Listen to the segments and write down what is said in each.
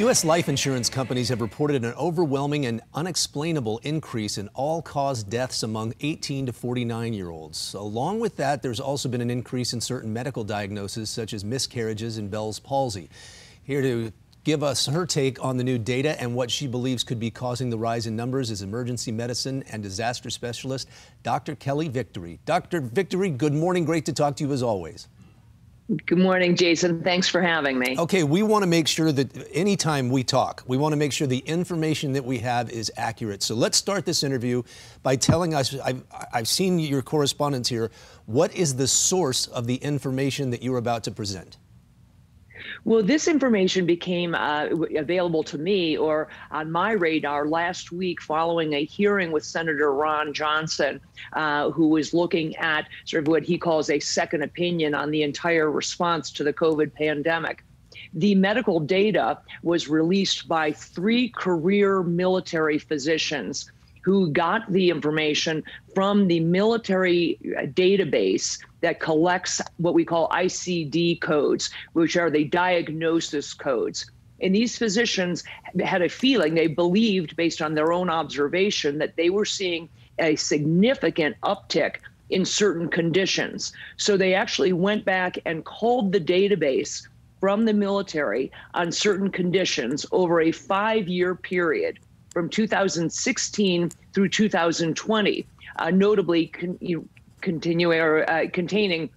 U.S. life insurance companies have reported an overwhelming and unexplainable increase in all cause deaths among 18 to 49 year olds. Along with that, there's also been an increase in certain medical diagnoses, such as miscarriages and Bell's palsy. Here to give us her take on the new data and what she believes could be causing the rise in numbers is emergency medicine and disaster specialist Dr. Kelly Victory. Dr. Victory, good morning. Great to talk to you as always. Good morning, Jason. Thanks for having me. Okay, we want to make sure that anytime we talk, we want to make sure the information that we have is accurate. So let's start this interview by telling us I've, I've seen your correspondence here. What is the source of the information that you're about to present? Well, this information became uh, available to me or on my radar last week following a hearing with Senator Ron Johnson, uh, who was looking at sort of what he calls a second opinion on the entire response to the COVID pandemic. The medical data was released by three career military physicians who got the information from the military uh, database that collects what we call ICD codes, which are the diagnosis codes. And these physicians had a feeling, they believed based on their own observation, that they were seeing a significant uptick in certain conditions. So they actually went back and culled the database from the military on certain conditions over a five year period from 2016 through 2020, uh, notably con- you continuing or uh, containing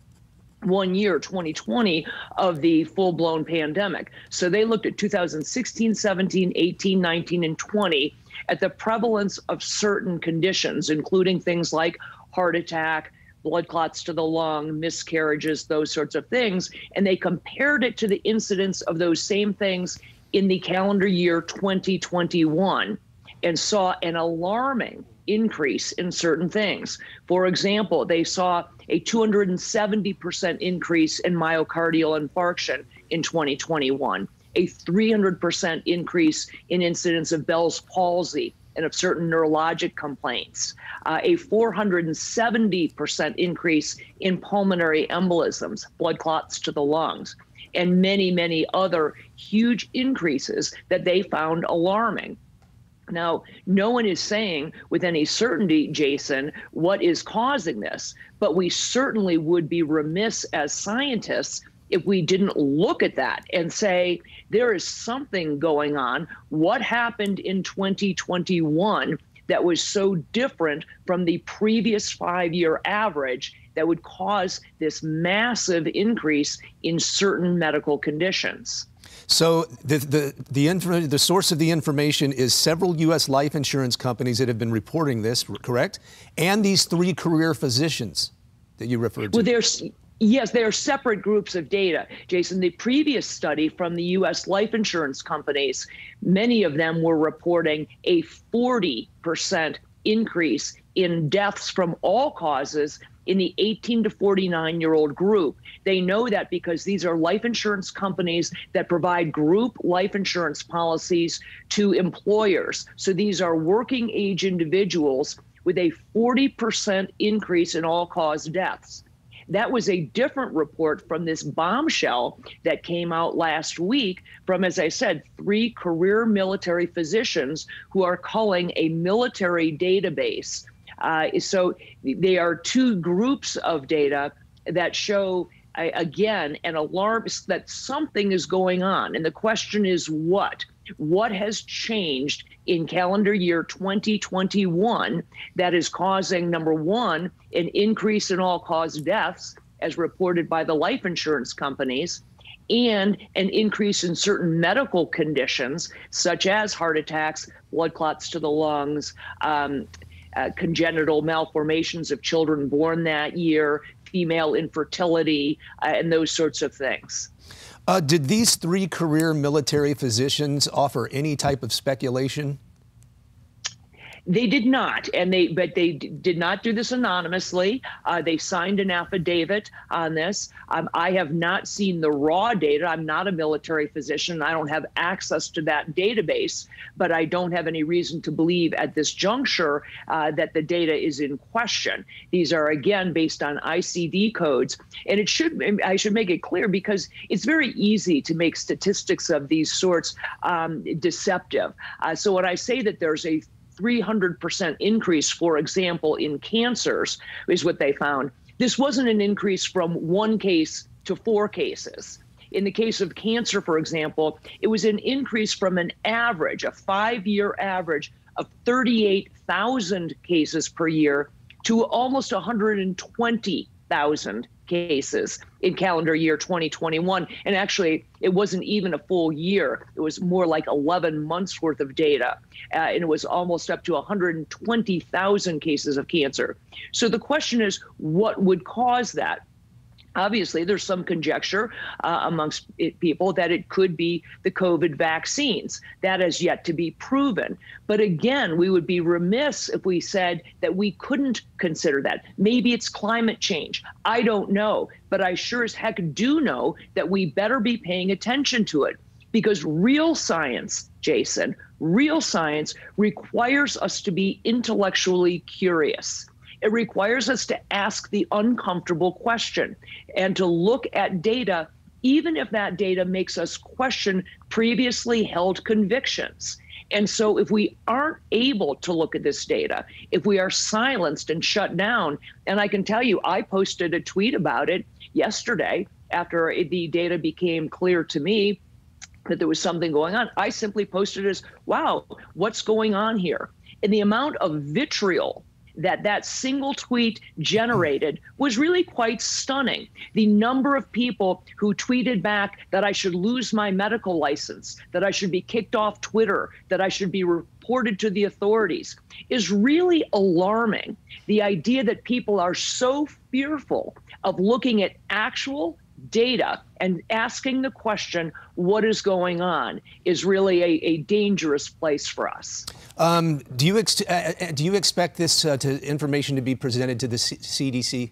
one year 2020 of the full-blown pandemic. So they looked at 2016 17 18 19 and 20 at the prevalence of certain conditions including things like heart attack blood clots to the lung miscarriages those sorts of things and they compared it to the incidence of those same things in the calendar year 2021 and saw an alarming increase in certain things. For example, they saw a 270% increase in myocardial infarction in 2021, a 300% increase in incidence of Bell's palsy and of certain neurologic complaints, uh, a 470% increase in pulmonary embolisms, blood clots to the lungs, and many, many other huge increases that they found alarming. Now, no one is saying with any certainty, Jason, what is causing this, but we certainly would be remiss as scientists if we didn't look at that and say there is something going on. What happened in 2021 that was so different from the previous five year average that would cause this massive increase in certain medical conditions? So the the the, inf- the source of the information is several U.S. life insurance companies that have been reporting this, correct? And these three career physicians that you referred to. Well, there's Yes, they are separate groups of data. Jason, the previous study from the US life insurance companies, many of them were reporting a 40% increase in deaths from all causes in the 18 to 49 year old group. They know that because these are life insurance companies that provide group life insurance policies to employers. So these are working age individuals with a 40% increase in all cause deaths. That was a different report from this bombshell that came out last week from, as I said, three career military physicians who are calling a military database uh, so they are two groups of data that show again an alarm that something is going on. And the question is what? What has changed in calendar year 2021 that is causing number one an increase in all cause deaths as reported by the life insurance companies and an increase in certain medical conditions such as heart attacks blood clots to the lungs um, uh, congenital malformations of children born that year, female infertility, uh, and those sorts of things. Uh, did these three career military physicians offer any type of speculation? They did not, and they but they did not do this anonymously. Uh, they signed an affidavit on this. Um, I have not seen the raw data. I'm not a military physician. I don't have access to that database, but I don't have any reason to believe at this juncture uh, that the data is in question. These are again based on ICD codes, and it should I should make it clear because it's very easy to make statistics of these sorts um, deceptive. Uh, so when I say that there's a 300% increase, for example, in cancers, is what they found. This wasn't an increase from one case to four cases. In the case of cancer, for example, it was an increase from an average, a five year average of 38,000 cases per year to almost 120,000 cases in calendar year 2021. And actually, it wasn't even a full year, it was more like 11 months worth of data. Uh, and it was almost up to 120,000 cases of cancer. So the question is what would cause that? Obviously, there's some conjecture uh, amongst it, people that it could be the COVID vaccines. That has yet to be proven. But again, we would be remiss if we said that we couldn't consider that. Maybe it's climate change. I don't know. But I sure as heck do know that we better be paying attention to it because real science, Jason, real science requires us to be intellectually curious. It requires us to ask the uncomfortable question and to look at data, even if that data makes us question previously held convictions. And so, if we aren't able to look at this data, if we are silenced and shut down, and I can tell you, I posted a tweet about it yesterday after the data became clear to me that there was something going on. I simply posted as, wow, what's going on here? And the amount of vitriol that that single tweet generated was really quite stunning. The number of people who tweeted back that I should lose my medical license, that I should be kicked off Twitter, that I should be reported to the authorities is really alarming. The idea that people are so fearful of looking at actual data and asking the question, what is going on, is really a, a dangerous place for us. Um, do, you ex- uh, uh do you expect this uh, to, information to be presented to the C- CDC?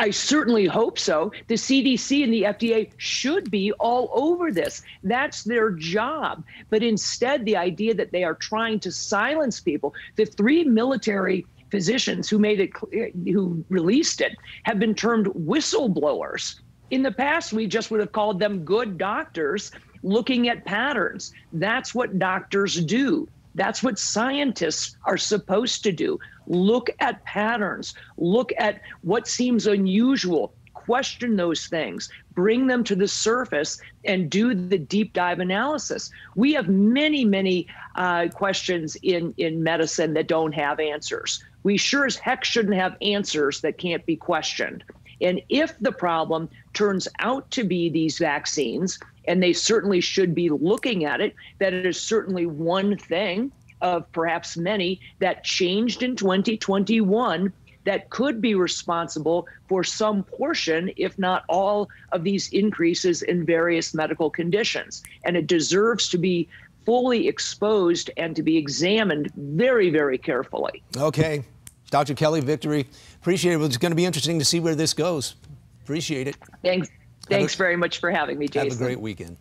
I certainly hope so. The CDC and the FDA should be all over this. That's their job. But instead, the idea that they are trying to silence people, the three military physicians who made it clear, who released it have been termed whistleblowers. In the past, we just would have called them good doctors looking at patterns. That's what doctors do. That's what scientists are supposed to do. Look at patterns, look at what seems unusual, question those things, bring them to the surface, and do the deep dive analysis. We have many, many uh, questions in, in medicine that don't have answers. We sure as heck shouldn't have answers that can't be questioned. And if the problem turns out to be these vaccines, and they certainly should be looking at it, that it is certainly one thing of perhaps many that changed in 2021 that could be responsible for some portion, if not all, of these increases in various medical conditions. And it deserves to be fully exposed and to be examined very, very carefully. Okay. Dr. Kelly Victory, appreciate it. It's going to be interesting to see where this goes. Appreciate it. Thanks. Thanks a, very much for having me, Jason. Have a great weekend.